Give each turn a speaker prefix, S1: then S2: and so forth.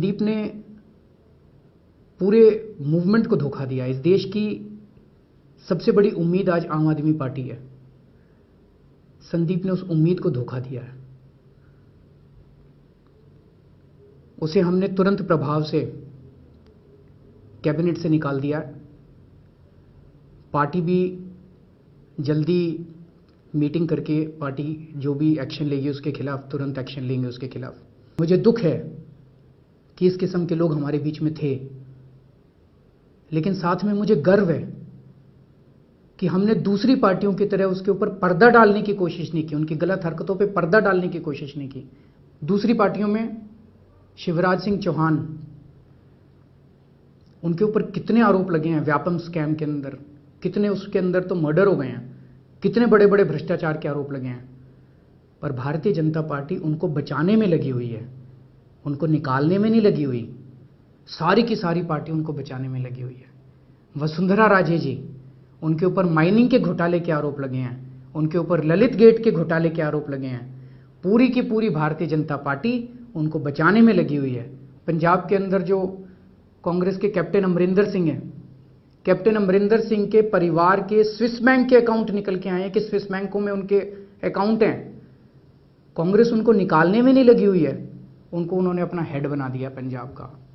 S1: संदीप ने पूरे मूवमेंट को धोखा दिया। इस देश की सबसे बड़ी उम्मीद आज आम आदमी पार्टी है। संदीप ने उस उम्मीद को धोखा दिया है। उसे हमने तुरंत प्रभाव से कैबिनेट से निकाल दिया पार्टी भी जल्दी मीटिंग करके पार्टी जो भी एक्शन लेगी उसके खिलाफ, तुरंत एक्शन लेंगे उसके खिलाफ। मुझे दुख है कि इस किस्म के लोग हमारे बीच में थे। लेकिन साथ में मुझे गर्व है कि हमने दूसरी पार्टियों की तरह उसके ऊपर पर्दा डालने की कोशिश नहीं की, उनकी गलत हरकतों पे पर्दा डालने की कोशिश नहीं की। दूसरी पार्टियों में शिवराज सिंह चौहान, उनके ऊपर कितने आरोप लगे हैं व्यापम स्कैम के अंदर, कितने उसके अंदर तो मर्डर हो गए हैं, कितने बड़े बड़े भ्रष्टाचार के आरोप लगे हैं। पर भारतीय जनता पार्टी उनको बचाने में लगी हुई है। उनको निकालने में नहीं लगी हुई। सारी की सारी पार्टी उनको बचाने में लगी हुई है। वसुंधरा राजे जी, उनके ऊपर माइनिंग के घोटाले के आरोप लगे हैं। उनके ऊपर ललित गेट के घोटाले के आरोप लगे हैं। पूरी की पूरी भारतीय जनता पार्टी उनको बचाने में लगी हुई है। पंजाब के अंदर जो कांग्रेस के कैप्टन अमरिंदर सिंह हैं, कैप्टन अमरिंदर सिंह के परिवार के स्विस बैंक के अकाउंट निकल के आए हैं कि स्विस बैंकों में उनके अकाउंट हैं। कांग्रेस उनको निकालने में नहीं लगी हुई है। उनको उन्होंने अपना हेड बना दिया पंजाब का।